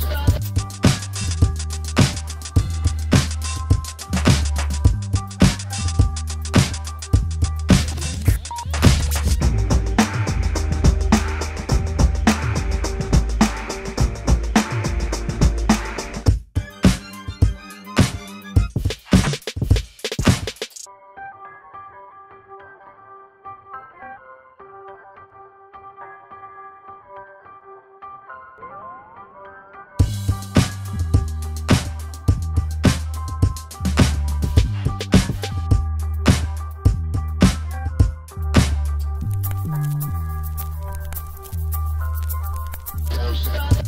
House. Motion.